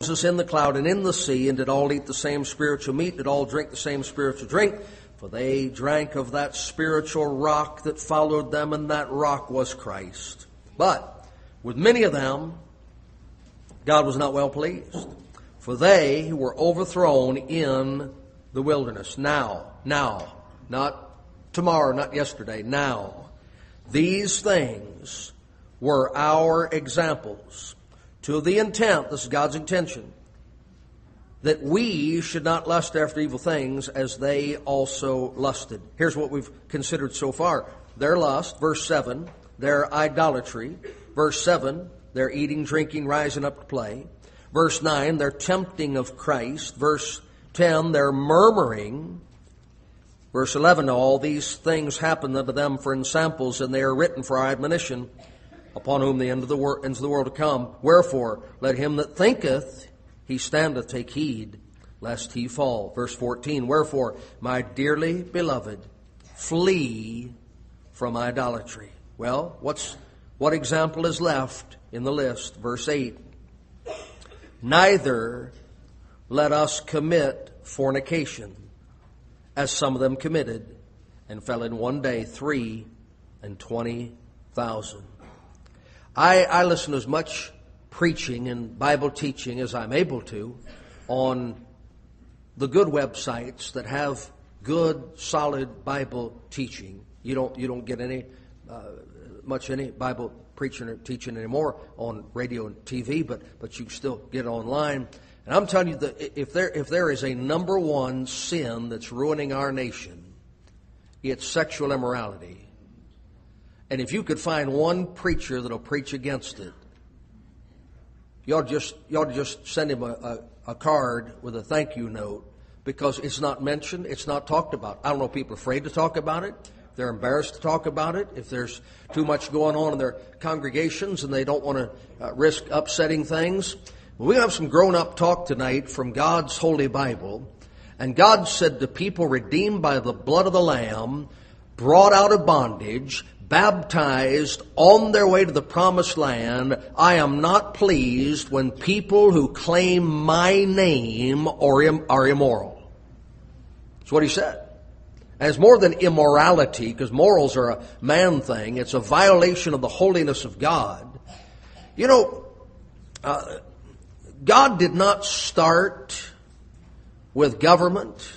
Moses in the cloud and in the sea, and did all eat the same spiritual meat, did all drink the same spiritual drink, for they drank of that spiritual rock that followed them, and that rock was Christ. But with many of them, God was not well pleased, for they were overthrown in the wilderness. Now, now, not tomorrow, not yesterday, now. These things were our examples to the intent, this is God's intention, that we should not lust after evil things as they also lusted. Here's what we've considered so far. Their lust, verse 7, their idolatry, verse 7, their eating, drinking, rising up to play, verse 9, their tempting of Christ, verse 10, their murmuring, verse 11, all these things happened unto them for ensamples, and they are written for our admonition upon whom the end of the, wor- ends of the world to come. Wherefore, let him that thinketh he standeth take heed, lest he fall. Verse 14, Wherefore, my dearly beloved, flee from idolatry. Well, what's, what example is left in the list? Verse 8, Neither let us commit fornication, as some of them committed, and fell in one day three and twenty thousand. I, I listen as much preaching and Bible teaching as I'm able to on the good websites that have good, solid Bible teaching. You don't, you don't get any, uh, much any Bible preaching or teaching anymore on radio and TV, but, but you still get online. And I'm telling you that if there, if there is a number one sin that's ruining our nation, it's sexual immorality. And if you could find one preacher that'll preach against it, you ought to just, to just send him a, a, a card with a thank you note because it's not mentioned, it's not talked about. I don't know if people are afraid to talk about it, they're embarrassed to talk about it, if there's too much going on in their congregations and they don't want to uh, risk upsetting things. We have some grown up talk tonight from God's Holy Bible. And God said to people redeemed by the blood of the Lamb, brought out of bondage, baptized on their way to the promised land, I am not pleased when people who claim my name are, Im- are immoral. That's what he said. And it's more than immorality, because morals are a man thing. It's a violation of the holiness of God. You know, uh, God did not start with government.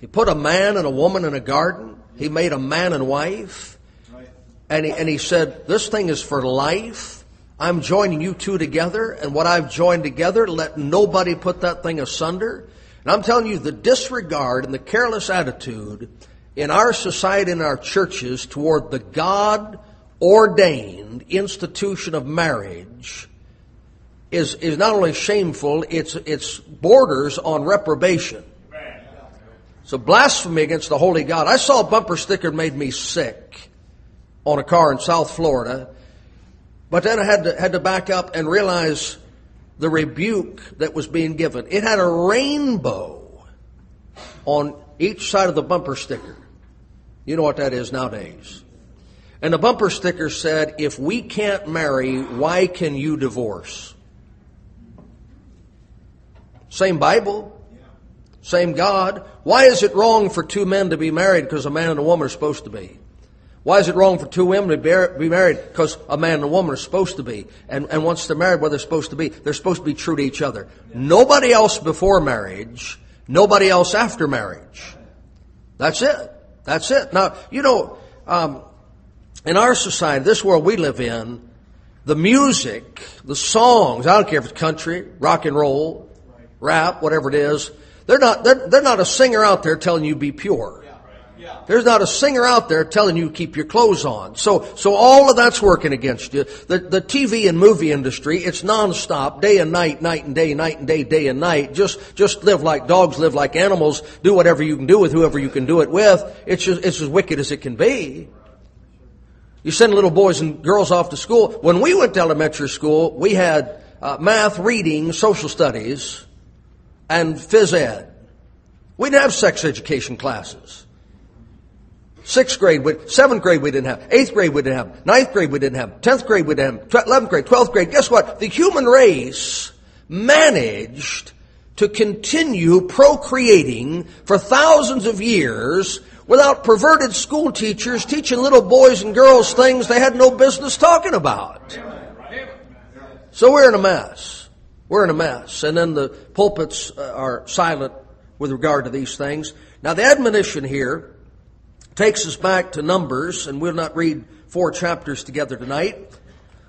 He put a man and a woman in a garden. He made a man and wife. And he, and he said, This thing is for life. I'm joining you two together, and what I've joined together, let nobody put that thing asunder. And I'm telling you, the disregard and the careless attitude in our society and our churches toward the God ordained institution of marriage is, is not only shameful, it's, it's borders on reprobation. So blasphemy against the holy God. I saw a bumper sticker made me sick on a car in South Florida, but then I had to, had to back up and realize the rebuke that was being given. It had a rainbow on each side of the bumper sticker. You know what that is nowadays. And the bumper sticker said, if we can't marry, why can you divorce? Same Bible. Same God. Why is it wrong for two men to be married because a man and a woman are supposed to be? Why is it wrong for two women to be married because a man and a woman are supposed to be? And, and once they're married, what they're supposed to be, they're supposed to be true to each other. Nobody else before marriage, nobody else after marriage. That's it. That's it. Now, you know, um, in our society, this world we live in, the music, the songs, I don't care if it's country, rock and roll, rap, whatever it is, they're not, they're, they're not a singer out there telling you be pure. There's not a singer out there telling you keep your clothes on. So, so all of that's working against you. The, the TV and movie industry, it's nonstop, day and night, night and day, night and day, day and night. Just, just live like dogs, live like animals, do whatever you can do with whoever you can do it with. It's just, it's as wicked as it can be. You send little boys and girls off to school. When we went to elementary school, we had uh, math, reading, social studies, and phys ed. We didn't have sex education classes. Sixth grade, we, seventh grade we didn't have. Eighth grade we didn't have. Ninth grade we didn't have. Tenth grade we didn't have. Eleventh grade, twelfth grade. Guess what? The human race managed to continue procreating for thousands of years without perverted school teachers teaching little boys and girls things they had no business talking about. So we're in a mess. We're in a mess. And then the pulpits uh, are silent with regard to these things. Now the admonition here takes us back to Numbers, and we'll not read four chapters together tonight,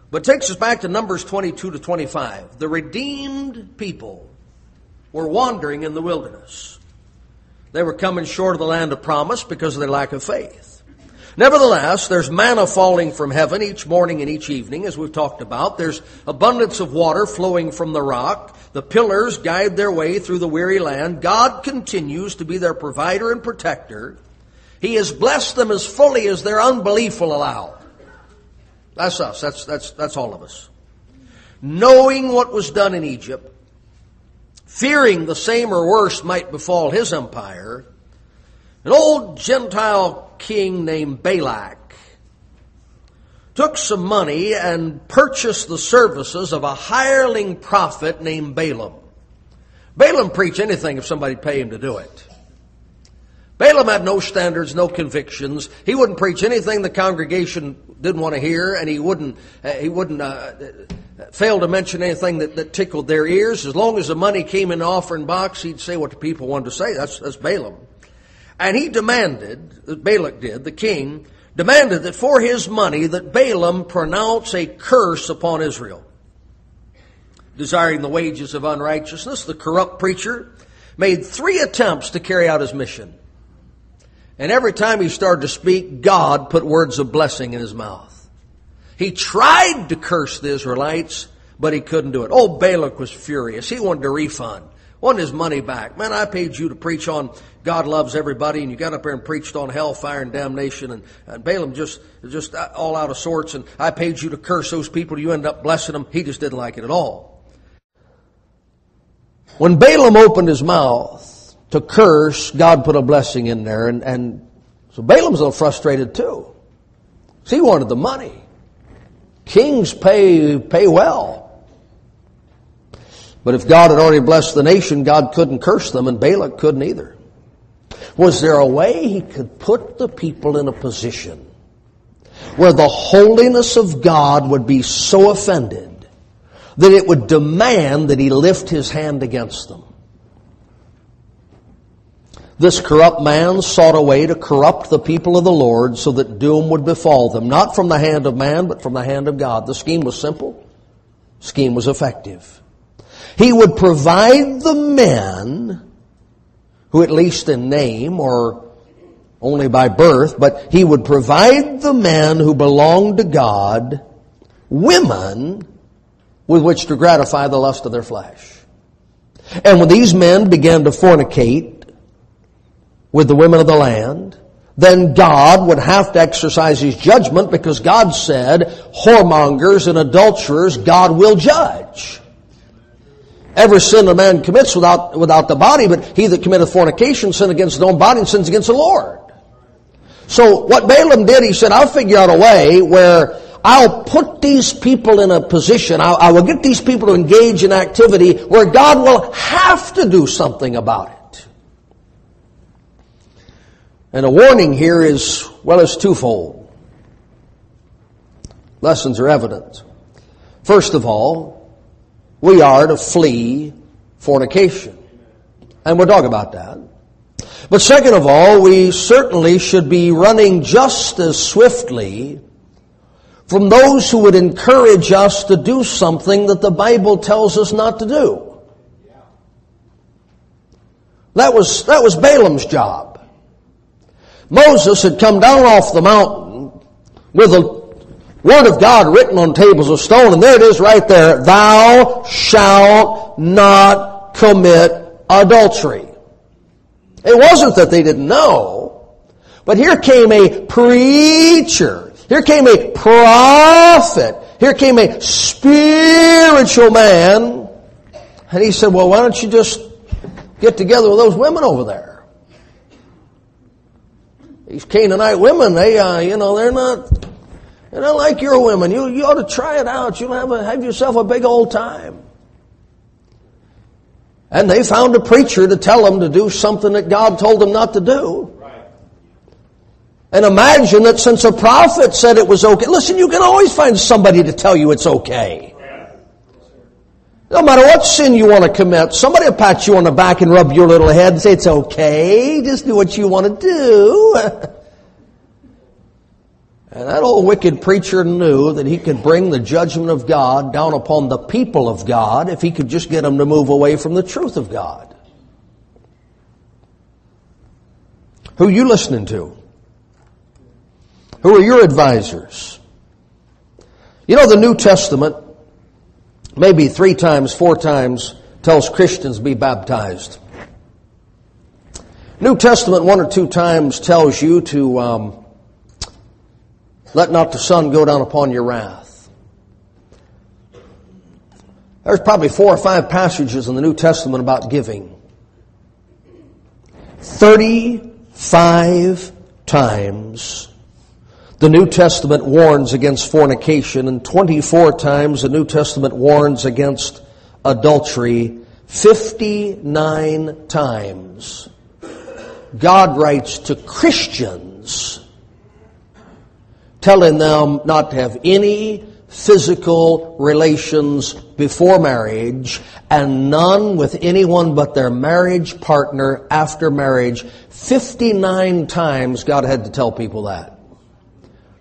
but takes us back to Numbers 22 to 25. The redeemed people were wandering in the wilderness. They were coming short of the land of promise because of their lack of faith. Nevertheless, there's manna falling from heaven each morning and each evening, as we've talked about. There's abundance of water flowing from the rock. The pillars guide their way through the weary land. God continues to be their provider and protector. He has blessed them as fully as their unbelief will allow. That's us. That's, that's, that's all of us. Knowing what was done in Egypt, fearing the same or worse might befall his empire, an old Gentile king named Balak took some money and purchased the services of a hireling prophet named Balaam. Balaam preach anything if somebody pay him to do it. Balaam had no standards, no convictions. He wouldn't preach anything the congregation didn't want to hear, and he wouldn't uh, he wouldn't uh, fail to mention anything that, that tickled their ears. As long as the money came in the offering box, he'd say what the people wanted to say. That's that's Balaam, and he demanded Balak did the king demanded that for his money that Balaam pronounce a curse upon Israel. Desiring the wages of unrighteousness, the corrupt preacher made three attempts to carry out his mission. And every time he started to speak, God put words of blessing in his mouth. He tried to curse the Israelites, but he couldn't do it. Oh, Balak was furious. He wanted a refund. Wanted his money back. Man, I paid you to preach on God loves everybody, and you got up there and preached on hellfire and damnation, and, and Balaam just, just all out of sorts, and I paid you to curse those people, you end up blessing them. He just didn't like it at all. When Balaam opened his mouth, to curse, God put a blessing in there. And, and so Balaam's a little frustrated too. He wanted the money. Kings pay, pay well. But if God had already blessed the nation, God couldn't curse them, and Balak couldn't either. Was there a way he could put the people in a position where the holiness of God would be so offended that it would demand that he lift his hand against them? This corrupt man sought a way to corrupt the people of the Lord so that doom would befall them, not from the hand of man, but from the hand of God. The scheme was simple. Scheme was effective. He would provide the men who at least in name or only by birth, but he would provide the men who belonged to God women with which to gratify the lust of their flesh. And when these men began to fornicate, with the women of the land, then God would have to exercise his judgment because God said, whoremongers and adulterers God will judge. Every sin a man commits without, without the body, but he that committeth fornication sin against his own body and sins against the Lord. So what Balaam did, he said, I'll figure out a way where I'll put these people in a position, I'll, I will get these people to engage in activity where God will have to do something about it. And a warning here is, well, it's twofold. Lessons are evident. First of all, we are to flee fornication. And we'll talk about that. But second of all, we certainly should be running just as swiftly from those who would encourage us to do something that the Bible tells us not to do. That was, that was Balaam's job. Moses had come down off the mountain with the Word of God written on tables of stone, and there it is right there. Thou shalt not commit adultery. It wasn't that they didn't know, but here came a preacher. Here came a prophet. Here came a spiritual man. And he said, well, why don't you just get together with those women over there? These Canaanite women, they, uh, you know, they're not, they're not like your women. You, you ought to try it out. You'll have, a, have yourself a big old time. And they found a preacher to tell them to do something that God told them not to do. And imagine that since a prophet said it was okay, listen, you can always find somebody to tell you it's okay. No matter what sin you want to commit, somebody will pat you on the back and rub your little head and say, it's okay, just do what you want to do. and that old wicked preacher knew that he could bring the judgment of God down upon the people of God if he could just get them to move away from the truth of God. Who are you listening to? Who are your advisors? You know, the New Testament, maybe three times, four times, tells Christians be baptized. New Testament one or two times tells you to um, let not the sun go down upon your wrath. There's probably four or five passages in the New Testament about giving. Thirty-five times the New Testament warns against fornication, and 24 times the New Testament warns against adultery. 59 times God writes to Christians telling them not to have any physical relations before marriage and none with anyone but their marriage partner after marriage. 59 times God had to tell people that.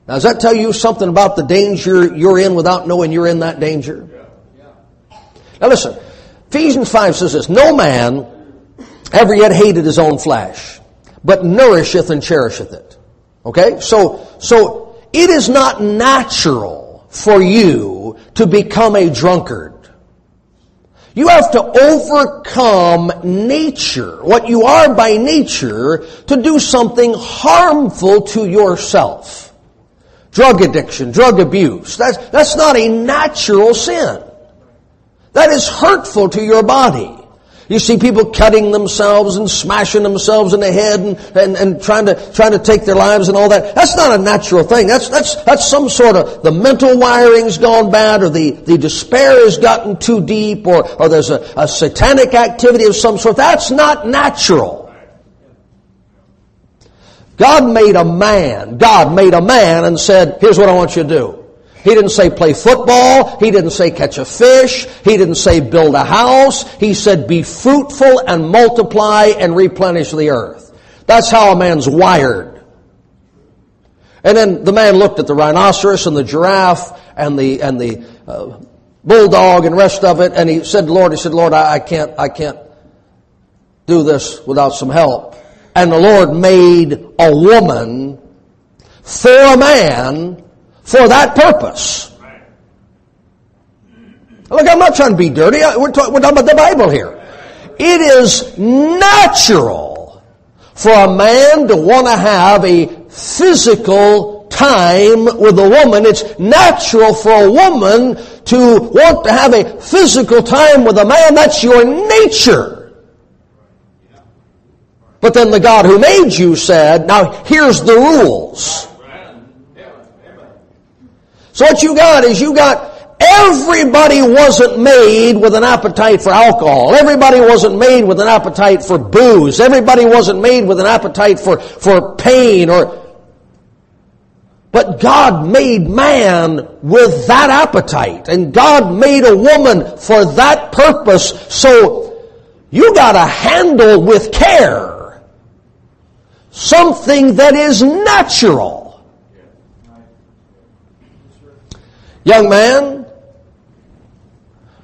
Now, does that tell you something about the danger you're in without knowing you're in that danger? Now listen, Ephesians 5 says this, No man ever yet hated his own flesh, but nourisheth and cherisheth it. Okay? So, so it is not natural for you to become a drunkard. You have to overcome nature, what you are by nature, to do something harmful to yourself. Drug addiction, drug abuse. That's, that's not a natural sin. That is hurtful to your body. You see people cutting themselves and smashing themselves in the head and, and, and trying to trying to take their lives and all that. That's not a natural thing. That's that's that's some sort of the mental wiring's gone bad or the, the despair has gotten too deep or, or there's a, a satanic activity of some sort. That's not natural. God made a man. God made a man and said, here's what I want you to do. He didn't say play football. He didn't say catch a fish. He didn't say build a house. He said be fruitful and multiply and replenish the earth. That's how a man's wired. And then the man looked at the rhinoceros and the giraffe and the, and the uh, bulldog and rest of it and he said, Lord, he said, Lord, I, I can't, I can't do this without some help and the Lord made a woman for a man for that purpose. Look, I'm not trying to be dirty. We're, talk, we're talking about the Bible here. It is natural for a man to want to have a physical time with a woman. It's natural for a woman to want to have a physical time with a man. That's your nature. But then the God who made you said, now here's the rules. So what you got is you got everybody wasn't made with an appetite for alcohol. Everybody wasn't made with an appetite for booze. Everybody wasn't made with an appetite for, for pain or but God made man with that appetite, and God made a woman for that purpose. So you got to handle with care something that is natural. Young man,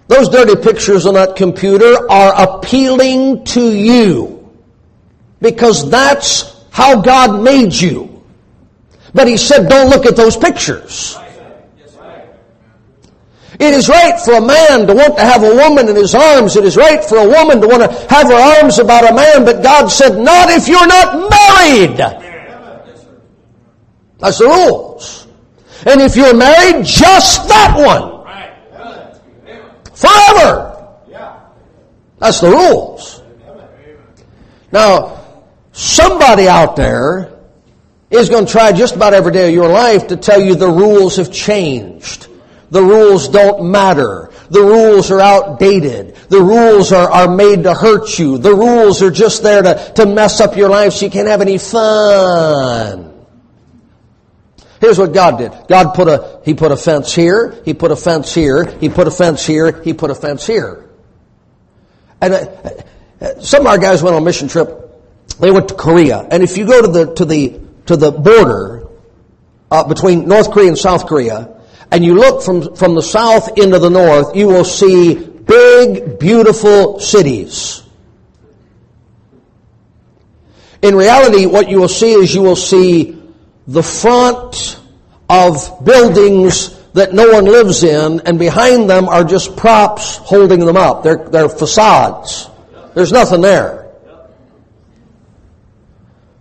those dirty pictures on that computer are appealing to you because that's how God made you. But he said, don't look at those pictures. It is right for a man to want to have a woman in his arms. It is right for a woman to want to have her arms about a man, but God said, not if you're not married. That's the rules. And if you're married, just that one. Forever. That's the rules. Now, somebody out there is going to try just about every day of your life to tell you the rules have changed. The rules don't matter. The rules are outdated. The rules are, are made to hurt you. The rules are just there to, to mess up your life so you can't have any fun. Here's what God did. God put a, He put a fence here, He put a fence here, He put a fence here, He put a fence here. And uh, uh some of our guys went on a mission trip. They went to Korea. And if you go to the, to the, to the border, uh, between North Korea and South Korea, and you look from, from the south into the north, you will see big, beautiful cities. In reality, what you will see is you will see the front of buildings that no one lives in, and behind them are just props holding them up. They're, they're facades. There's nothing there.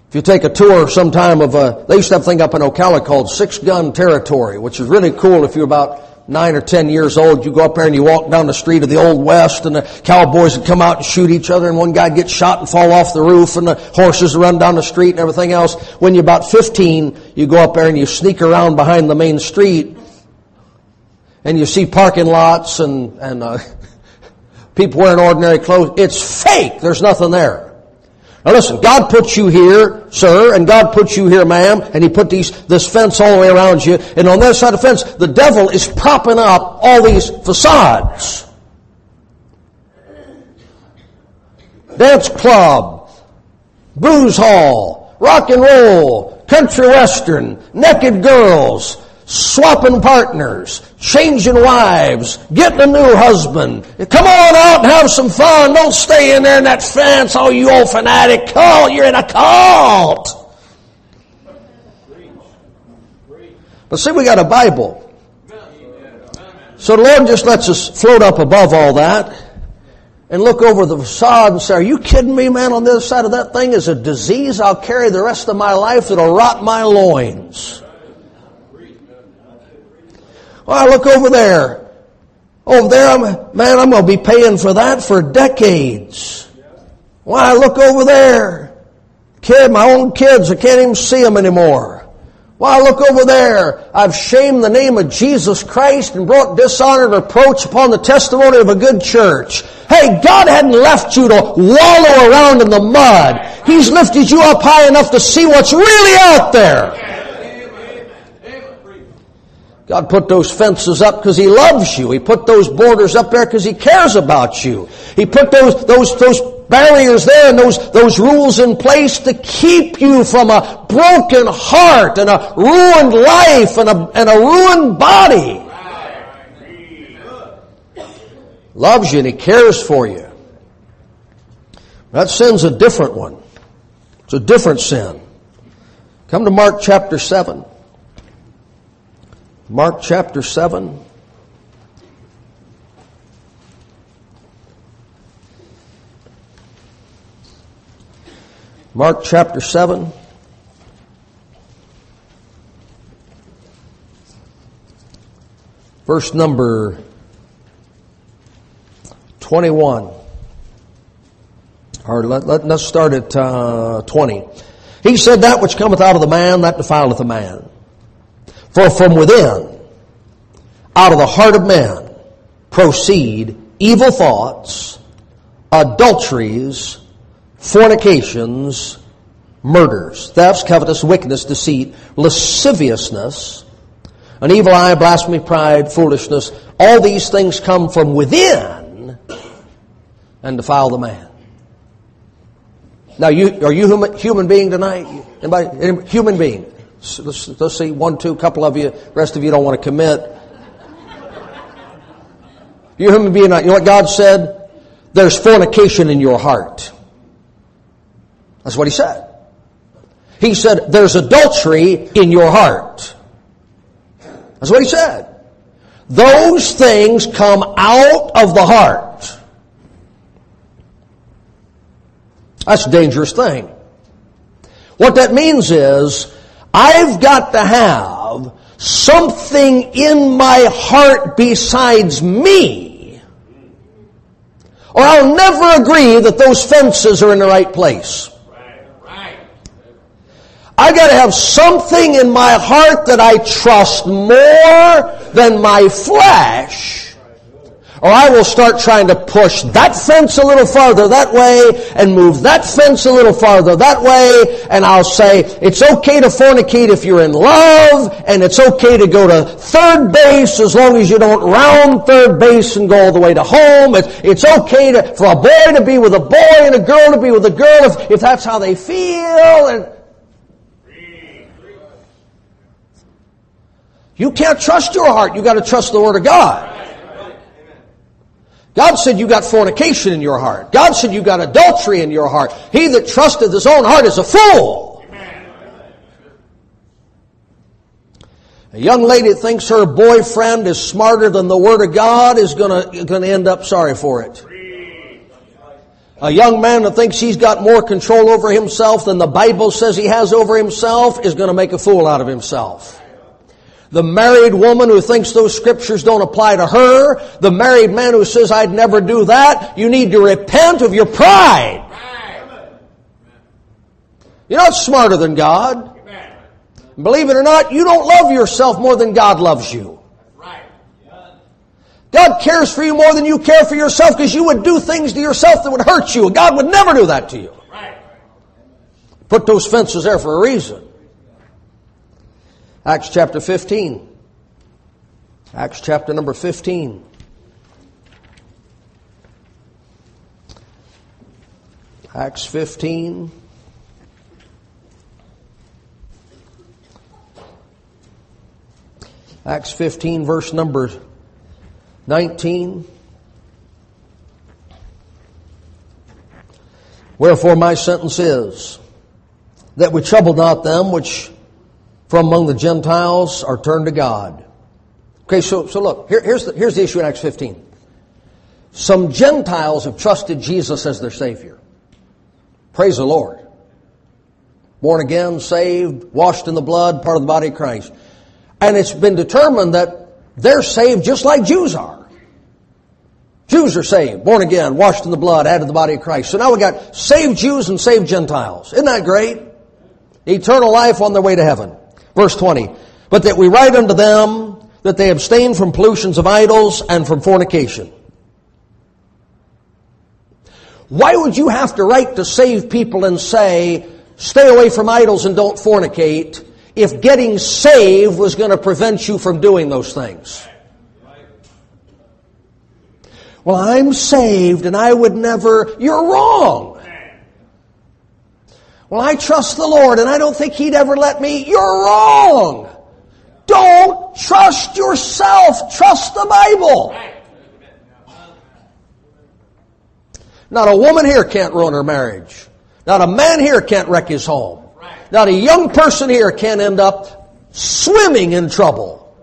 If you take a tour sometime of a, they used to have a thing up in Ocala called Six Gun Territory, which is really cool if you're about nine or ten years old. You go up there and you walk down the street of the Old West and the cowboys would come out and shoot each other and one guy gets shot and fall off the roof and the horses run down the street and everything else. When you're about 15, you go up there and you sneak around behind the main street and you see parking lots and, and uh, people wearing ordinary clothes. It's fake. There's nothing there. Now listen, God put you here, sir, and God put you here, ma'am, and He put these, this fence all the way around you, and on that side of the fence, the devil is propping up all these facades. Dance club, booze hall, rock and roll, country western, naked girls, swapping partners, changing wives, getting a new husband. Come on out and have some fun. Don't stay in there in that fence. Oh, you old fanatic cult. You're in a cult. But see, we got a Bible. So the Lord just lets us float up above all that and look over the facade and say, are you kidding me, man? On the other side of that thing is a disease I'll carry the rest of my life that'll rot my loins. Well, look over there. Over there, I'm, man, I'm going to be paying for that for decades. Why, look over there. Kid, my own kids, I can't even see them anymore. Why, look over there. I've shamed the name of Jesus Christ and brought dishonor and reproach upon the testimony of a good church. Hey, God hadn't left you to wallow around in the mud. He's lifted you up high enough to see what's really out there. God put those fences up because He loves you. He put those borders up there because He cares about you. He put those, those, those barriers there and those, those rules in place to keep you from a broken heart and a ruined life and a, and a ruined body. Loves you and He cares for you. That sin's a different one. It's a different sin. Come to Mark chapter 7. Mark chapter 7. Mark chapter 7. Verse number 21. Or let, let, us start at uh, 20. He said, That which cometh out of the man, that defileth the man. For from within, out of the heart of man, proceed evil thoughts, adulteries, fornications, murders, thefts, covetous, wickedness, deceit, lasciviousness, an evil eye, blasphemy, pride, foolishness. All these things come from within and defile the man. Now, you, are you human, human being tonight? Anybody? Human being. Let's, let's see, one, two, couple of you, rest of you don't want to commit. You human being, you know what God said? There's fornication in your heart. That's what He said. He said, there's adultery in your heart. That's what He said. Those things come out of the heart. That's a dangerous thing. What that means is, I've got to have something in my heart besides me, or I'll never agree that those fences are in the right place. I gotta have something in my heart that I trust more than my flesh, Or I will start trying to push that fence a little farther that way and move that fence a little farther that way. And I'll say, it's okay to fornicate if you're in love and it's okay to go to third base as long as you don't round third base and go all the way to home. It's, okay to, for a boy to be with a boy and a girl to be with a girl if, if that's how they feel. And you can't trust your heart. You got to trust the Word of God. God said you got fornication in your heart. God said you got adultery in your heart. He that trusteth his own heart is a fool. A young lady thinks her boyfriend is smarter than the Word of God is gonna, gonna end up sorry for it. A young man that thinks he's got more control over himself than the Bible says he has over himself is gonna make a fool out of himself. The married woman who thinks those scriptures don't apply to her, the married man who says, I'd never do that, you need to repent of your pride. You're not smarter than God. Believe it or not, you don't love yourself more than God loves you. God cares for you more than you care for yourself because you would do things to yourself that would hurt you. God would never do that to you. Put those fences there for a reason. Acts chapter 15. Acts chapter number 15. Acts 15. Acts 15, verse number 19. Wherefore my sentence is that we trouble not them which from among the Gentiles are turned to God. Okay, so, so look, here, here's, the, here's the issue in Acts 15. Some Gentiles have trusted Jesus as their Savior. Praise the Lord. Born again, saved, washed in the blood, part of the body of Christ. And it's been determined that they're saved just like Jews are. Jews are saved, born again, washed in the blood, added to the body of Christ. So now we got saved Jews and saved Gentiles. Isn't that great? Eternal life on their way to heaven. Verse 20. But that we write unto them that they abstain from pollutions of idols and from fornication. Why would you have to write to save people and say, stay away from idols and don't fornicate, if getting saved was going to prevent you from doing those things? Well, I'm saved and I would never, you're wrong. Well, I trust the Lord and I don't think He'd ever let me. You're wrong. Don't trust yourself. Trust the Bible. Not a woman here can't ruin her marriage. Not a man here can't wreck his home. Not a young person here can end up swimming in trouble.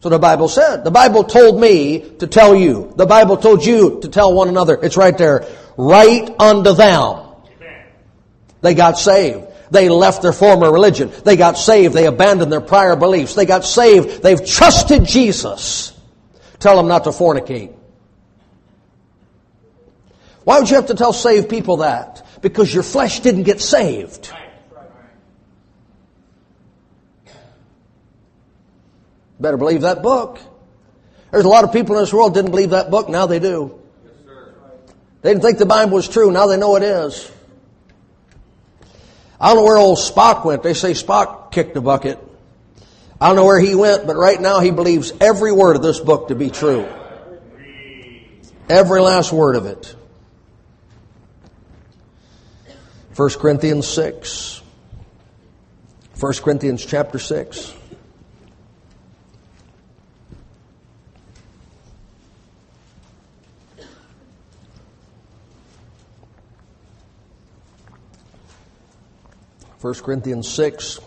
So the Bible said. The Bible told me to tell you. The Bible told you to tell one another. It's right there. Write unto them. They got saved. They left their former religion. They got saved. They abandoned their prior beliefs. They got saved. They've trusted Jesus. Tell them not to fornicate. Why would you have to tell saved people that? Because your flesh didn't get saved. Better believe that book. There's a lot of people in this world didn't believe that book. Now they do. They didn't think the Bible was true. Now they know it is. I don't know where old Spock went. They say Spock kicked a bucket. I don't know where he went, but right now he believes every word of this book to be true. Every last word of it. 1 Corinthians 6. 1 Corinthians chapter 6. 1 Corinthians 6.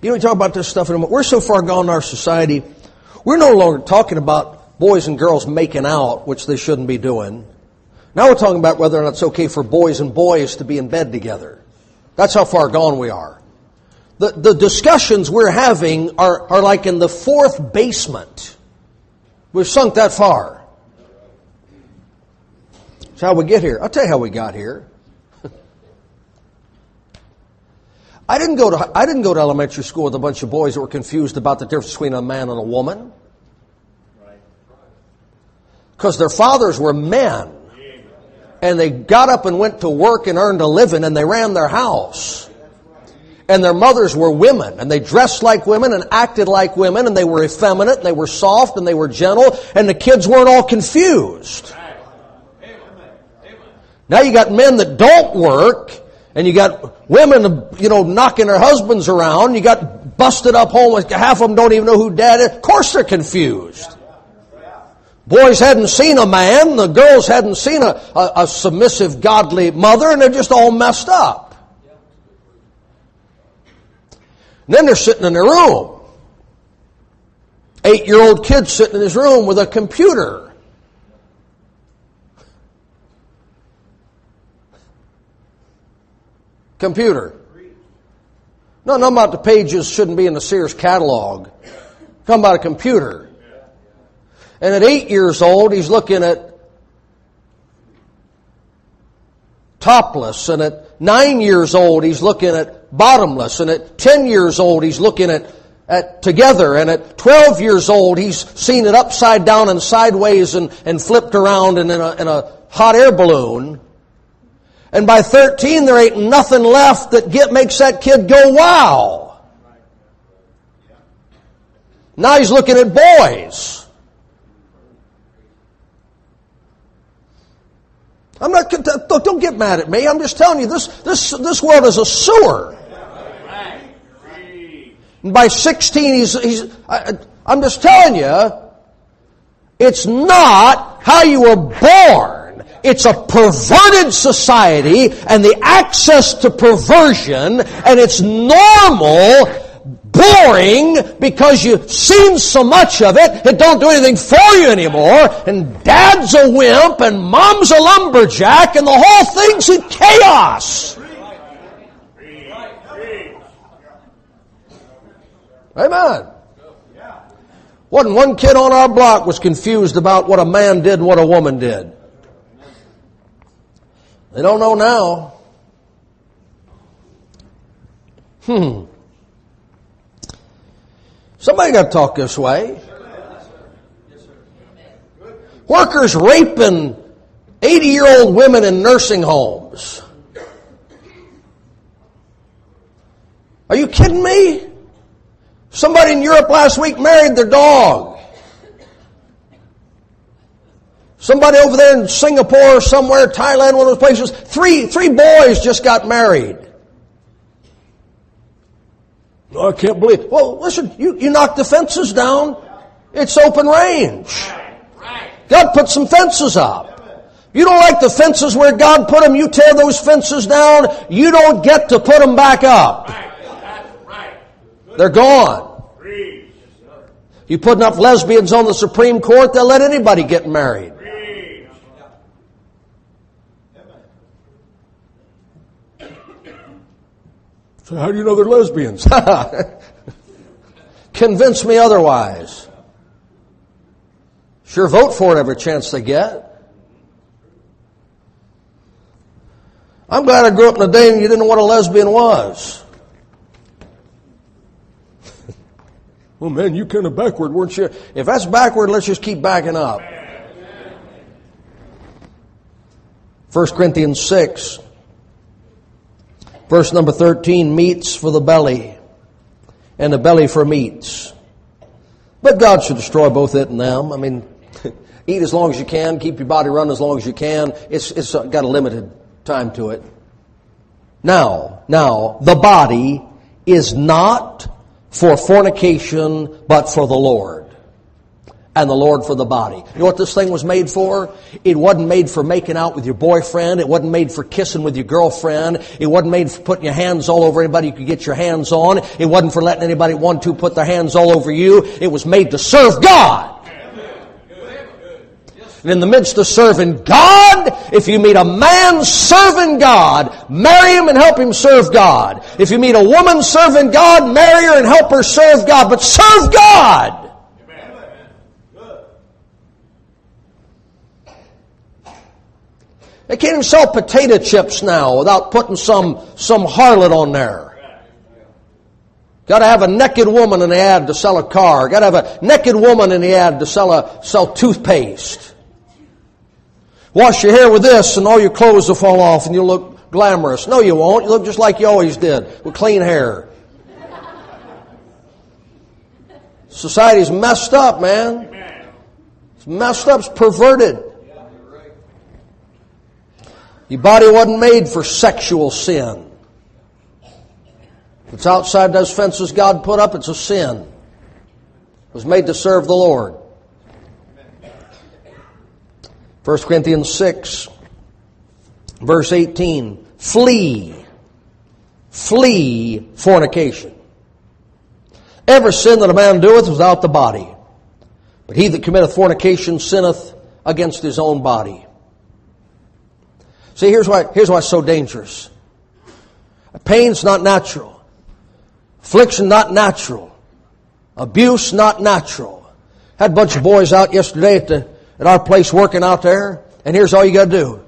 You know, we talk about this stuff, and we're so far gone in our society, we're no longer talking about boys and girls making out, which they shouldn't be doing. Now we're talking about whether or not it's okay for boys and boys to be in bed together. That's how far gone we are. The, the discussions we're having are, are like in the fourth basement. We've sunk that far. That's how we get here. I'll tell you how we got here. I didn't go to I didn't go to elementary school with a bunch of boys that were confused about the difference between a man and a woman. Because their fathers were men. And they got up and went to work and earned a living and they ran their house. And their mothers were women and they dressed like women and acted like women and they were effeminate and they were soft and they were gentle and the kids weren't all confused. Now you got men that don't work, and you got women, you know, knocking their husbands around. You got busted up home. Half of them don't even know who dad is. Of course they're confused. Boys hadn't seen a man. The girls hadn't seen a, a, a submissive, godly mother, and they're just all messed up. And then they're sitting in their room. Eight year old kid sitting in his room with a computer. Computer. No, no, about the pages shouldn't be in the Sears catalog. Come about a computer. And at eight years old, he's looking at topless. And at nine years old, he's looking at bottomless. And at ten years old, he's looking at, at together. And at twelve years old, he's seen it upside down and sideways and, and flipped around and in a, in a hot air balloon. And by 13, there ain't nothing left that get, makes that kid go, wow. Now he's looking at boys. I'm not, don't get mad at me. I'm just telling you, this, this, this world is a sewer. And by 16, he's, he's I, I'm just telling you, it's not how you were born. It's a perverted society and the access to perversion and it's normal, boring because you've seen so much of it, it don't do anything for you anymore and dad's a wimp and mom's a lumberjack and the whole thing's in chaos. Amen. Wasn't one kid on our block was confused about what a man did and what a woman did. They don't know now. Hmm. Somebody got to talk this way. Workers raping 80 year old women in nursing homes. Are you kidding me? Somebody in Europe last week married their dog. Somebody over there in Singapore, or somewhere, Thailand, one of those places, three, three boys just got married. I can't believe. Well, listen, you, you knock the fences down. It's open range. God put some fences up. You don't like the fences where God put them, you tear those fences down, you don't get to put them back up. They're gone. You put enough lesbians on the Supreme Court, they'll let anybody get married. So how do you know they're lesbians? Convince me otherwise. Sure vote for it every chance they get. I'm glad I grew up in a day and you didn't know what a lesbian was. Well, man, you kind of backward, weren't you? If that's backward, let's just keep backing up. 1 Corinthians 6. Verse number 13, meats for the belly, and the belly for meats. But God should destroy both it and them. I mean, eat as long as you can, keep your body running as long as you can. It's, it's got a limited time to it. Now, now, the body is not for fornication, but for the Lord and the Lord for the body. You know what this thing was made for? It wasn't made for making out with your boyfriend. It wasn't made for kissing with your girlfriend. It wasn't made for putting your hands all over anybody you could get your hands on. It wasn't for letting anybody want to put their hands all over you. It was made to serve God. And in the midst of serving God, if you meet a man serving God, marry him and help him serve God. If you meet a woman serving God, marry her and help her serve God. But serve God! They can't even sell potato chips now without putting some, some harlot on there. Got to have a naked woman in the ad to sell a car. Got to have a naked woman in the ad to sell a sell toothpaste. Wash your hair with this, and all your clothes will fall off, and you'll look glamorous. No, you won't. You look just like you always did, with clean hair. Society's messed up, man. It's messed up. It's perverted. Your body wasn't made for sexual sin. It's outside those fences God put up, it's a sin. It was made to serve the Lord. 1 Corinthians 6, verse 18. Flee. Flee fornication. Every sin that a man doeth without the body. But he that committeth fornication sinneth against his own body. See, here's why, here's why it's so dangerous. Pain's not natural. Affliction not natural. Abuse not natural. Had a bunch of boys out yesterday at, the, at our place working out there, and here's all you gotta do.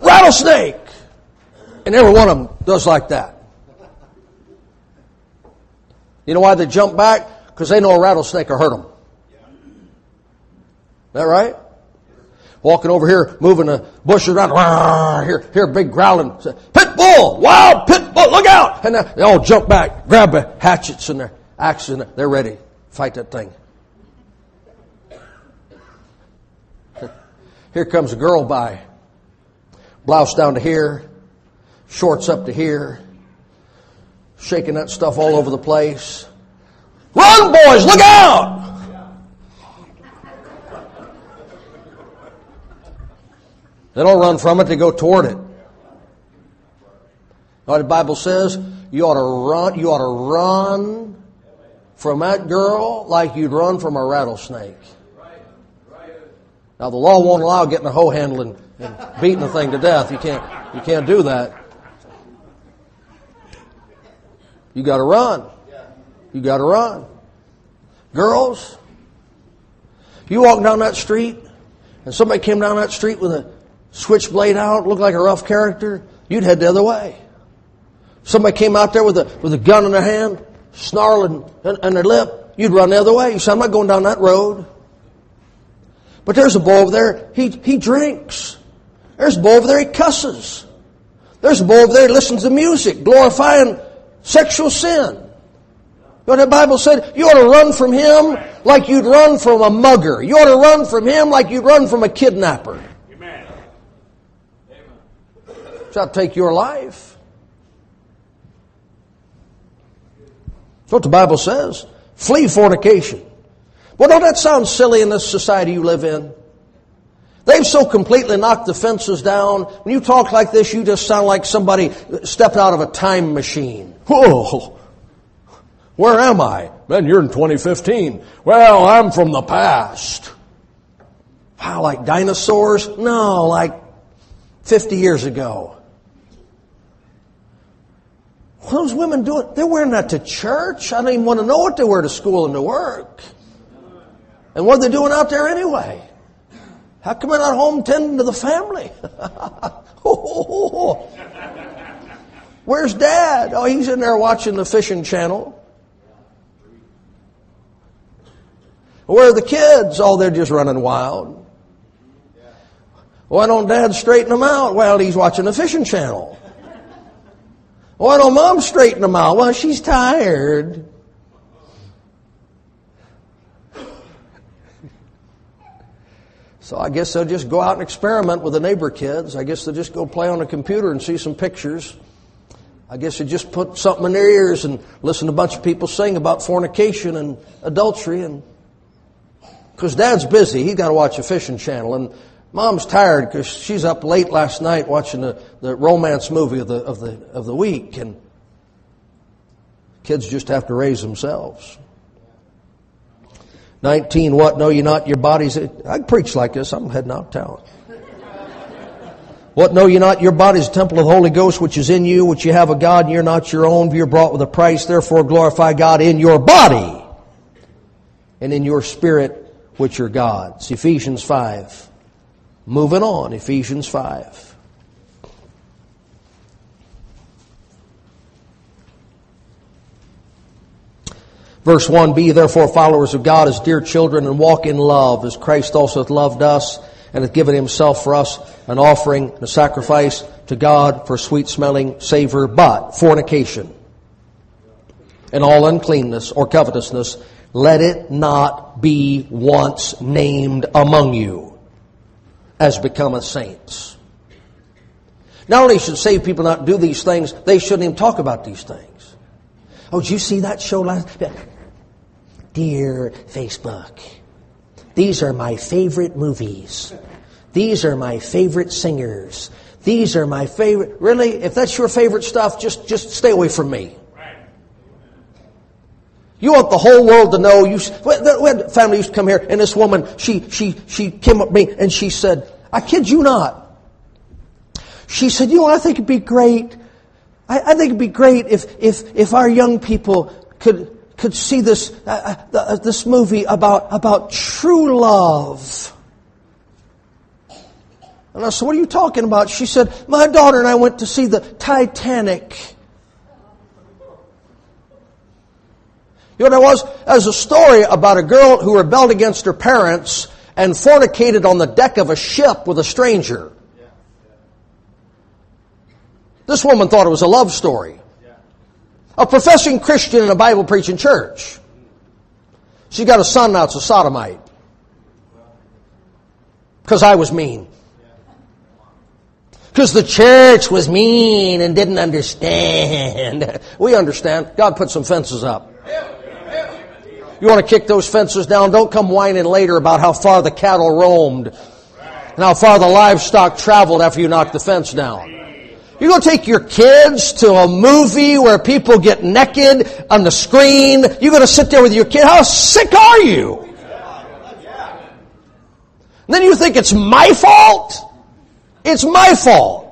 Rattlesnake! And every one of them does like that. You know why they jump back? Because they know a rattlesnake will hurt them. Is that right? Walking over here, moving the bushes around. Here, here, big growling. Pit bull! Wild pit bull! Look out! And they all jump back, grab the hatchets and their axes, and they're ready to fight that thing. Here comes a girl by. Blouse down to here, shorts up to here, shaking that stuff all over the place. Run, boys! Look out! They don't run from it, they go toward it. What the Bible says, you ought to run, you ought to run from that girl like you'd run from a rattlesnake. Now the law won't allow getting a hoe handle and, and beating the thing to death. You can't, you can't do that. You gotta run. You gotta run. Girls, you walk down that street and somebody came down that street with a switchblade out, looked like a rough character, you'd head the other way. Somebody came out there with a, with a gun in their hand, snarling and their lip, you'd run the other way. You say, I'm not going down that road. But there's a boy over there, he, he drinks. There's a boy over there, he cusses. There's a boy over there, he listens to music, glorifying sexual sin. But the Bible said you ought to run from him like you'd run from a mugger. You ought to run from him like you'd run from a kidnapper. Amen. Shall take your life. That's what the Bible says. Flee fornication. Well, don't that sound silly in this society you live in? They've so completely knocked the fences down. When you talk like this, you just sound like somebody stepped out of a time machine. Whoa! Where am I? Man, you're in 2015. Well, I'm from the past. Wow, like dinosaurs? No, like 50 years ago. What those women doing? They're wearing that to church. I don't even want to know what they wear to school and to work. And what are they doing out there anyway? How come they're not home tending to the family? Where's dad? Oh, he's in there watching the fishing channel. Where are the kids? Oh, they're just running wild. Why don't dad straighten them out? Well, he's watching the fishing channel. Why don't mom straighten them out? Well, she's tired. So I guess they'll just go out and experiment with the neighbor kids. I guess they'll just go play on a computer and see some pictures. I guess they just put something in their ears and listen to a bunch of people sing about fornication and adultery and because dad's busy, he's got to watch a fishing channel and Mom's tired because she's up late last night watching the, the romance movie of the, of, the, of the week, and kids just have to raise themselves. 19, what? Know you not your bodies? I preach like this. I'm heading out of town. What know you not? Your body is a temple of the Holy Ghost, which is in you, which you have of God, and you're not your own. You're brought with a price. Therefore, glorify God in your body and in your spirit, which are God's. Ephesians 5. Moving on, Ephesians 5. Verse 1 Be therefore followers of God as dear children and walk in love as Christ also hath loved us and hath given himself for us an offering and a sacrifice to God for sweet smelling savor, but fornication and all uncleanness or covetousness, let it not be once named among you as becometh saints. Not only should saved people not do these things, they shouldn't even talk about these things. Oh, did you see that show last? Dear Facebook, these are my favorite movies. These are my favorite singers. These are my favorite. Really, if that's your favorite stuff, just, just stay away from me. You want the whole world to know. You, we had family used to come here, and this woman, she, she, she came up to me and she said, I kid you not. She said, you know, I think it'd be great. I, I think it'd be great if, if, if our young people could, could see this, uh, uh, this movie about, about true love. And I said, What are you talking about? She said, My daughter and I went to see the Titanic. You know what it was? Was a story about a girl who rebelled against her parents and fornicated on the deck of a ship with a stranger. This woman thought it was a love story a professing Christian in a Bible preaching church. She got a son now, it's a sodomite. Because I was mean. Because the church was mean and didn't understand. We understand. God put some fences up. You want to kick those fences down? Don't come whining later about how far the cattle roamed and how far the livestock traveled after you knocked the fence down. You're going to take your kids to a movie where people get naked on the screen. You're going to sit there with your kid. How sick are you? And then you think it's my fault? It's my fault.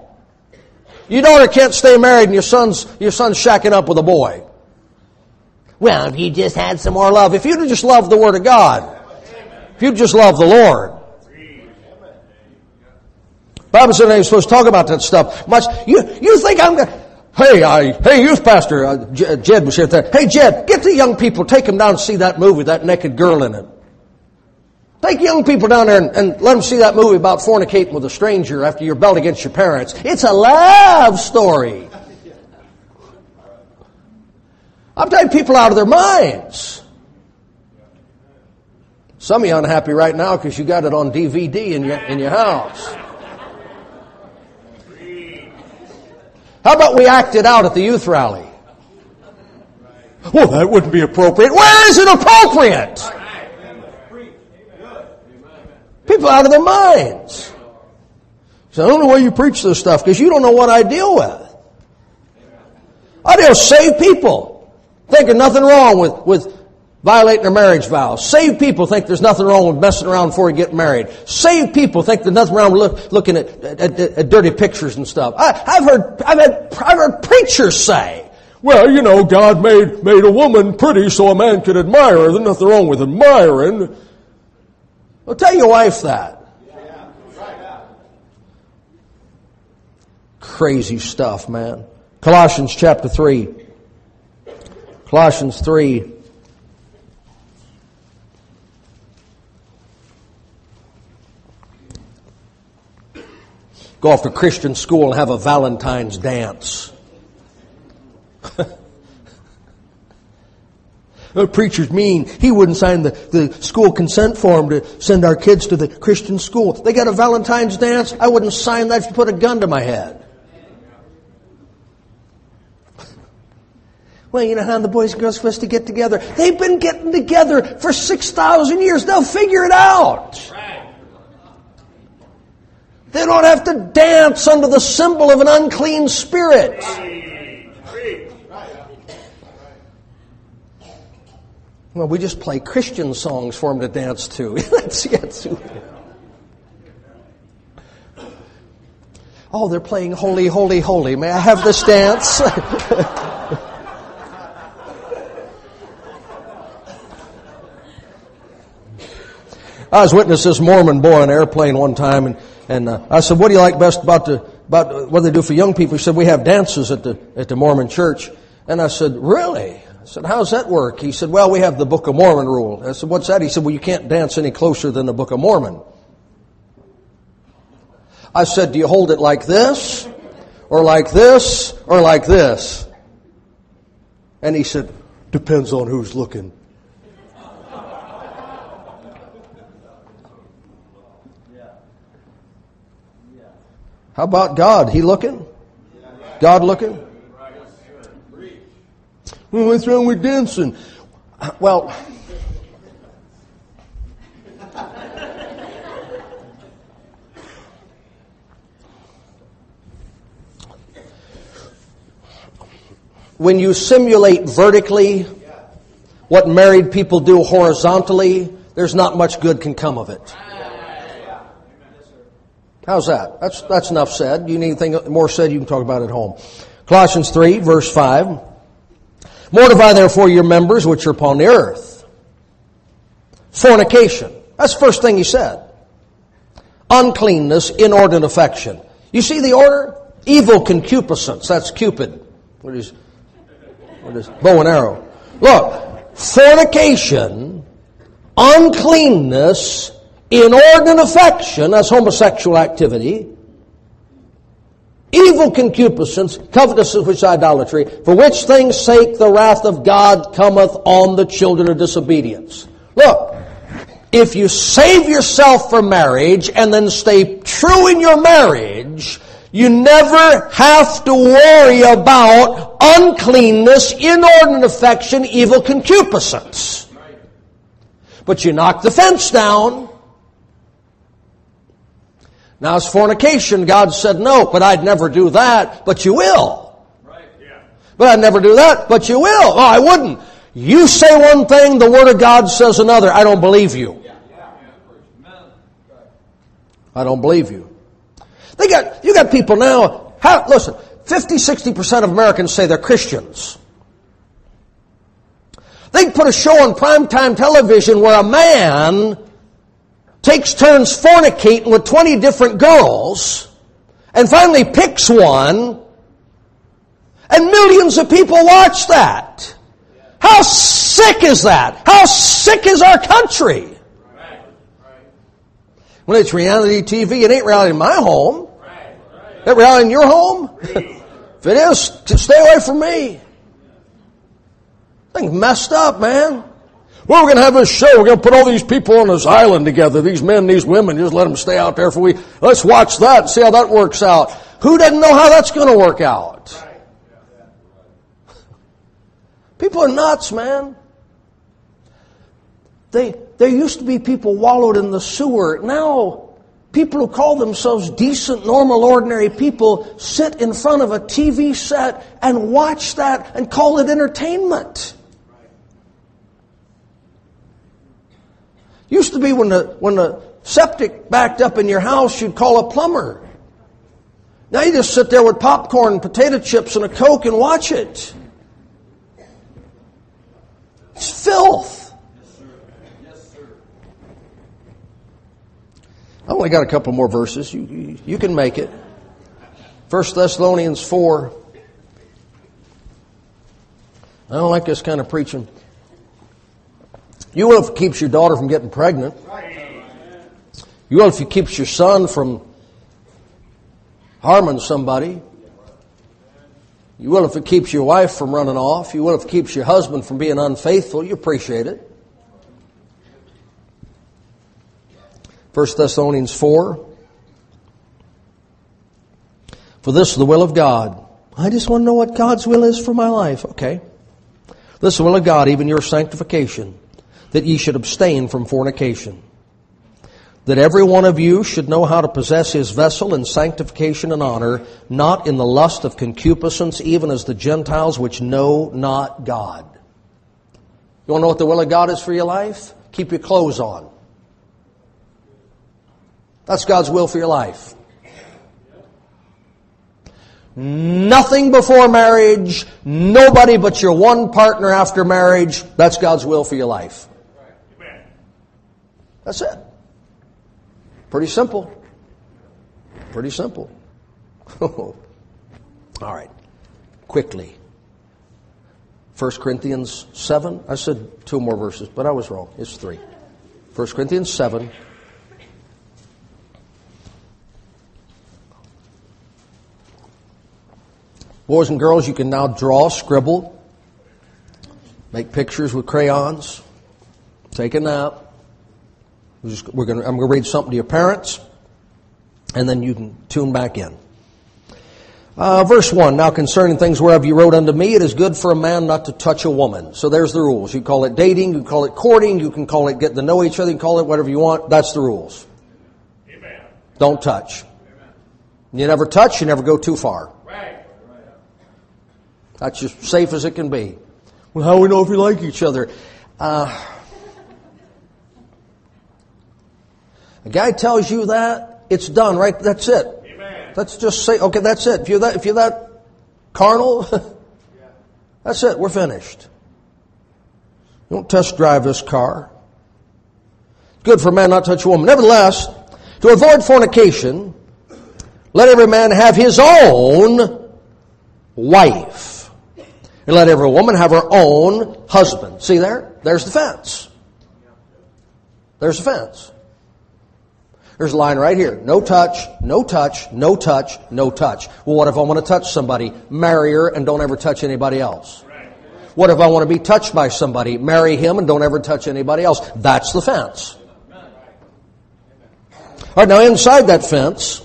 Your daughter can't stay married and your son's, your son's shacking up with a boy. Well, if you just had some more love, if you'd just loved the Word of God, if you'd just loved the Lord, Bible said I ain't supposed to talk about that stuff much. You, you think I'm going to... Hey, I, hey, youth pastor, uh, Jed was here there. Hey, Jed, get the young people, take them down and see that movie, that naked girl in it. Take young people down there and, and let them see that movie about fornicating with a stranger after you're belt against your parents. It's a love story. I'm taking people out of their minds. Some of you unhappy right now because you got it on DVD in your, in your house. How about we act it out at the youth rally? Well, that wouldn't be appropriate. Where is it appropriate? People out of their minds. So I don't know why you preach this stuff because you don't know what I deal with. I deal with saved people thinking nothing wrong with, with violating their marriage vows. Saved people think there's nothing wrong with messing around before you get married. Saved people think there's nothing wrong with look, looking at, at, at, dirty pictures and stuff. I, have heard, I've, had, I've heard preachers say, well, you know, God made, made a woman pretty so a man could admire her. There's nothing wrong with admiring. Well, tell your wife that. Crazy stuff, man. Colossians chapter 3. Colossians 3. Go off to Christian school and have a Valentine's dance. The preacher's mean. He wouldn't sign the, the school consent form to send our kids to the Christian school. They got a Valentine's dance. I wouldn't sign that if you put a gun to my head. Well, you know how the boys and girls supposed to get together? They've been getting together for 6,000 years. They'll figure it out. They don't have to dance under the symbol of an unclean spirit. Well, we just play Christian songs for them to dance to. That's, that's oh, they're playing Holy, Holy, Holy. May I have this dance? I was witness this Mormon boy on an airplane one time, and and uh, I said, "What do you like best about the about what they do for young people?" He said, "We have dances at the at the Mormon church." And I said, "Really?" I said, "How's that work?" He said, "Well, we have the Book of Mormon rule." I said, "What's that?" He said, "Well, you can't dance any closer than the Book of Mormon." I said, "Do you hold it like this, or like this, or like this?" And he said, "Depends on who's looking." How about God? He looking? God looking? Well, what's wrong with dancing? Well, when you simulate vertically what married people do horizontally, there's not much good can come of it. How's that? That's, that's enough said. You need anything more said, you can talk about at home. Colossians 3, verse 5. Mortify therefore your members which are upon the earth. Fornication. That's the first thing he said. Uncleanness, inordinate affection. You see the order? Evil concupiscence. That's Cupid. What is, what is bow and arrow? Look, fornication, uncleanness, inordinate affection, that's homosexual activity, evil concupiscence, covetousness, which is idolatry, for which things sake the wrath of God cometh on the children of disobedience. Look, if you save yourself from marriage and then stay true in your marriage, you never have to worry about uncleanness, inordinate affection, evil concupiscence. But you knock the fence down, now, it's fornication. God said no, but I'd never do that, but you will. Right, yeah. But I'd never do that, but you will. Oh, I wouldn't. You say one thing, the Word of God says another. I don't believe you. I don't believe you. They got, you got people now, how, listen, 50, 60% of Americans say they're Christians. They put a show on primetime television where a man takes turns fornicating with 20 different girls, and finally picks one, and millions of people watch that. How sick is that? How sick is our country? When it's reality TV, it ain't reality in my home. That reality in your home? if it is, stay away from me. Thing's messed up, man. Well, we're going to have this show. We're going to put all these people on this island together. These men, these women. Just let them stay out there for week. Let's watch that and see how that works out. Who doesn't know how that's going to work out? People are nuts, man. They, there used to be people wallowed in the sewer. Now, people who call themselves decent, normal, ordinary people sit in front of a TV set and watch that and call it entertainment. Used to be when the, when the septic backed up in your house, you'd call a plumber. Now you just sit there with popcorn, potato chips, and a Coke and watch it. It's filth. I only got a couple more verses. You, you, you can make it. 1 Thessalonians 4. I don't like this kind of preaching. You will if it keeps your daughter from getting pregnant. You will if it keeps your son from harming somebody. You will if it keeps your wife from running off. You will if it keeps your husband from being unfaithful. You appreciate it. 1 Thessalonians 4. For this is the will of God. I just want to know what God's will is for my life. Okay. This is the will of God, even your sanctification that ye should abstain from fornication. That every one of you should know how to possess his vessel in sanctification and honor, not in the lust of concupiscence, even as the Gentiles which know not God. You want to know what the will of God is for your life? Keep your clothes on. That's God's will for your life. Nothing before marriage, nobody but your one partner after marriage. That's God's will for your life. That's it. Pretty simple. Pretty simple. All right. Quickly. 1 Corinthians 7. I said two more verses, but I was wrong. It's three. 1 Corinthians 7. Boys and girls, you can now draw, scribble, make pictures with crayons, take a nap. We're, just, gonna, I'm going to read something to your parents, and then you can tune back in. Uh, verse 1, now concerning things whereof you wrote unto me, it is good for a man not to touch a woman. So there's the rules. You call it dating, you call it courting, you can call it getting to know each other, you can call it whatever you want. That's the rules. Amen. Don't touch. Amen. You never touch, you never go too far. Right. That's as safe as it can be. Well, how do we know if we like each other? Uh, a guy tells you that, it's done, right? That's it. Let's just say, okay, that's it. If you're that, if you're that carnal, that's it. We're finished. don't test drive this car. Good for a man not to touch a woman. Nevertheless, to avoid fornication, let every man have his own wife. And let every woman have her own husband. See there? There's the fence. There's the fence. There's a line right here. No touch, no touch, no touch, no touch. Well, what if I want to touch somebody? Marry her and don't ever touch anybody else. What if I want to be touched by somebody? Marry him and don't ever touch anybody else. That's the fence. All right, now inside that fence,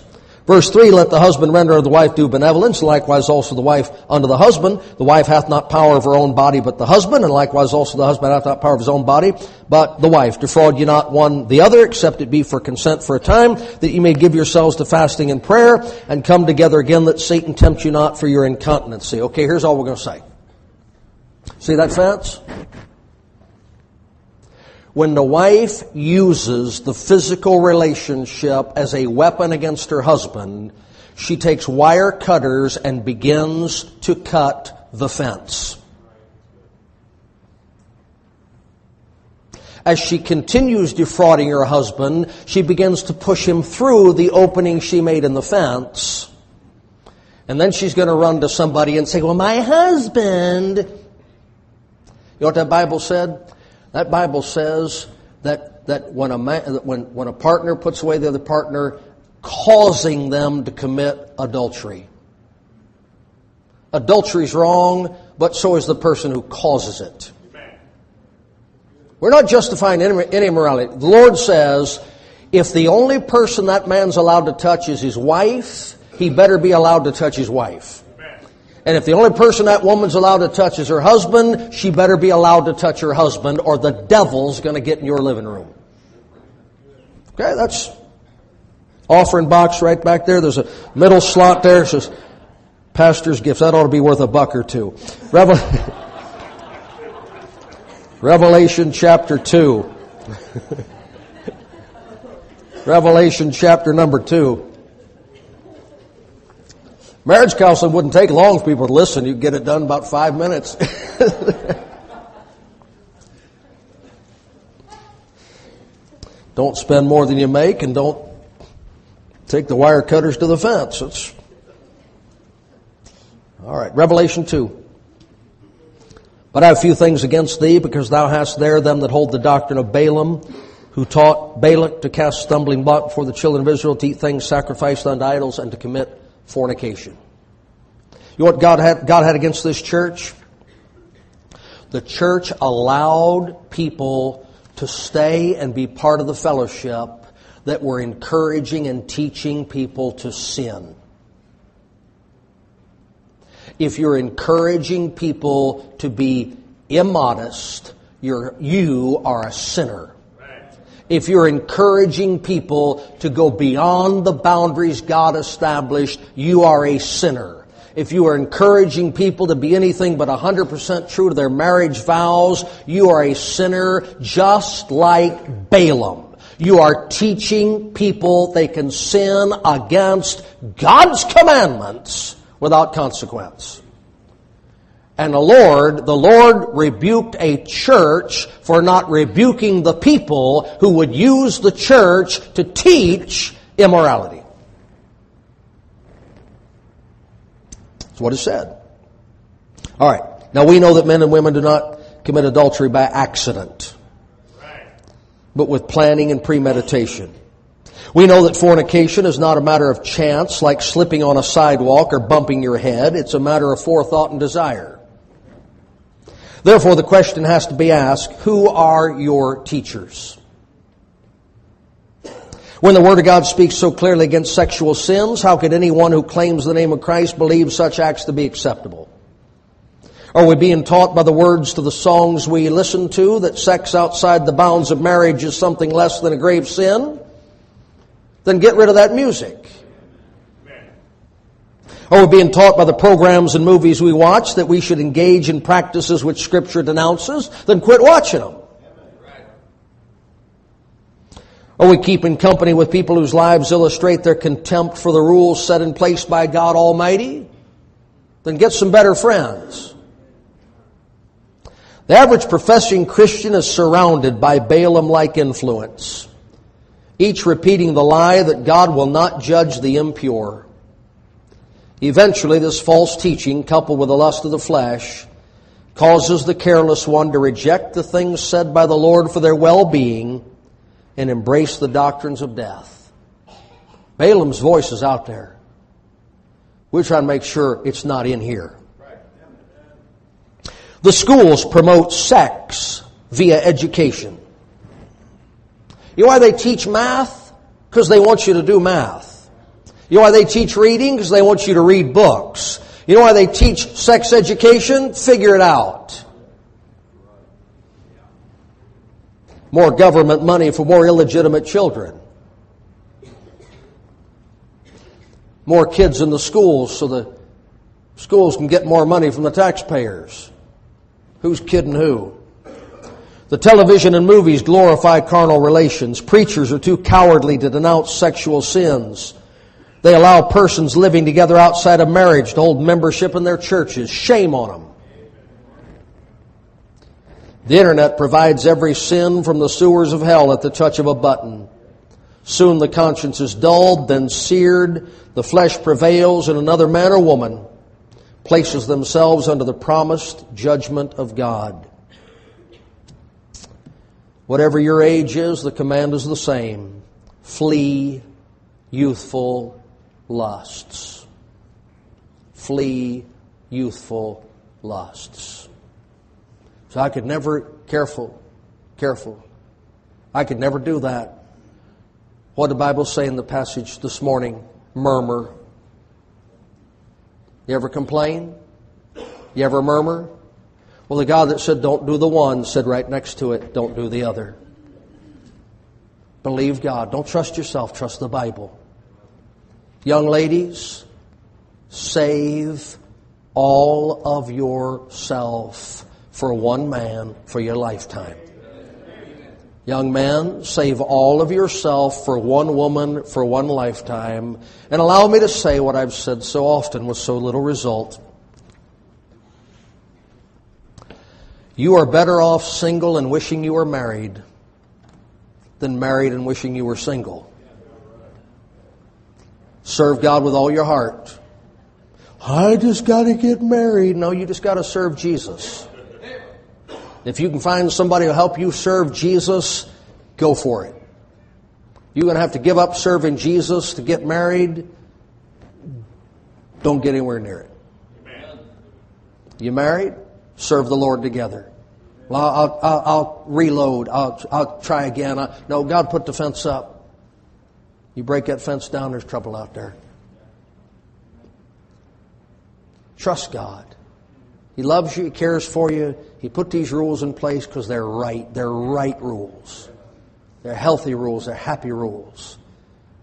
Verse 3, let the husband render unto the wife due benevolence, likewise also the wife unto the husband. The wife hath not power of her own body, but the husband, and likewise also the husband hath not power of his own body, but the wife. Defraud ye not one the other, except it be for consent for a time, that ye may give yourselves to fasting and prayer, and come together again, that Satan tempt you not for your incontinency. Okay, here's all we're going to say. See that fence? When the wife uses the physical relationship as a weapon against her husband, she takes wire cutters and begins to cut the fence. As she continues defrauding her husband, she begins to push him through the opening she made in the fence. And then she's going to run to somebody and say, Well, my husband. You know what that Bible said? That Bible says that, that when, a man, when, when a partner puts away the other partner, causing them to commit adultery. Adultery is wrong, but so is the person who causes it. We're not justifying any, any immorality. The Lord says, if the only person that man's allowed to touch is his wife, he better be allowed to touch his wife. And if the only person that woman's allowed to touch is her husband, she better be allowed to touch her husband or the devil's going to get in your living room. Okay, that's offering box right back there. There's a middle slot there. It says pastor's gifts. That ought to be worth a buck or two. Revelation chapter 2. Revelation chapter number 2. Marriage counseling wouldn't take long for people to listen. You'd get it done in about five minutes. don't spend more than you make and don't take the wire cutters to the fence. It's all right. Revelation 2. But I have few things against thee, because thou hast there them that hold the doctrine of Balaam, who taught Balak to cast stumbling block before the children of Israel, to eat things sacrificed unto idols, and to commit fornication. You know what God had, God had against this church? The church allowed people to stay and be part of the fellowship that were encouraging and teaching people to sin. If you're encouraging people to be immodest, you're, you are a sinner if you're encouraging people to go beyond the boundaries God established, you are a sinner. If you are encouraging people to be anything but 100% true to their marriage vows, you are a sinner just like Balaam. You are teaching people they can sin against God's commandments without consequence. And the Lord, the Lord rebuked a church for not rebuking the people who would use the church to teach immorality. That's what it said. All right. Now we know that men and women do not commit adultery by accident, but with planning and premeditation. We know that fornication is not a matter of chance, like slipping on a sidewalk or bumping your head. It's a matter of forethought and desire. Therefore, the question has to be asked, who are your teachers? When the Word of God speaks so clearly against sexual sins, how could anyone who claims the name of Christ believe such acts to be acceptable? Are we being taught by the words to the songs we listen to that sex outside the bounds of marriage is something less than a grave sin? Then get rid of that music. Oh, Are we being taught by the programs and movies we watch that we should engage in practices which Scripture denounces? Then quit watching them. Are oh, we keeping company with people whose lives illustrate their contempt for the rules set in place by God Almighty? Then get some better friends. The average professing Christian is surrounded by Balaam like influence, each repeating the lie that God will not judge the impure. Eventually, this false teaching, coupled with the lust of the flesh, causes the careless one to reject the things said by the Lord for their well being and embrace the doctrines of death. Balaam's voice is out there. We're trying to make sure it's not in here. The schools promote sex via education. You know why they teach math? Because they want you to do math. You know why they teach reading? Because they want you to read books. You know why they teach sex education? Figure it out. more government money for more illegitimate children, more kids in the schools so the schools can get more money from the taxpayers. Who's kidding who? The television and movies glorify carnal relations. Preachers are too cowardly to denounce sexual sins. They allow persons living together outside of marriage to hold membership in their churches. Shame on them. The internet provides every sin from the sewers of hell at the touch of a button. Soon the conscience is dulled, then seared, the flesh prevails, and another man or woman places themselves under the promised judgment of God. Whatever your age is, the command is the same. Flee youthful lusts. Flee youthful lusts. So I could never, careful, careful. I could never do that. What did the Bible say in the passage this morning? Murmur. You ever complain? You ever murmur? Well, the God that said, don't do the one, said right next to it, don't do the other. Believe God. Don't trust yourself, trust the Bible. Young ladies, save all of yourself for one man for your lifetime. Young man, save all of yourself for one woman for one lifetime. And allow me to say what I've said so often with so little result. You are better off single and wishing you were married than married and wishing you were single. Serve God with all your heart. I just got to get married. No, you just got to serve Jesus. If you can find somebody who'll help you serve Jesus, go for it. You're going to have to give up serving Jesus to get married. Don't get anywhere near it. You married? Serve the Lord together. Well, I'll, I'll, I'll reload. I'll, I'll try again. I, no, God put the fence up. You break that fence down, there's trouble out there. Trust God. He loves you, He cares for you. He put these rules in place because they're right. They're right rules. They're healthy rules. They're happy rules.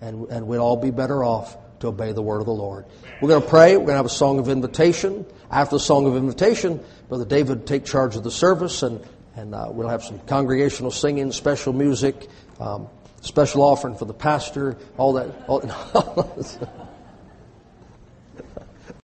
And, and we'd all be better off to obey the word of the Lord. We're going to pray. We're going to have a song of invitation. After the song of invitation, Brother David take charge of the service, and, and uh, we'll have some congregational singing, special music, um, special offering for the pastor, all that. All,